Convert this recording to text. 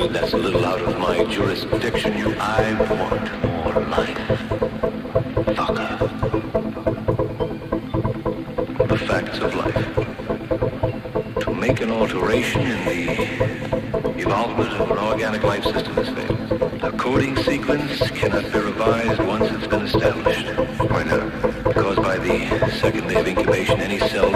Well, that's a little out of my jurisdiction. I want more life. Fucker. The facts of life. To make an alteration in the evolvement of an organic life system is failed. A coding sequence cannot be revised once it's been established. Why not? Because by the second day of incubation, any cell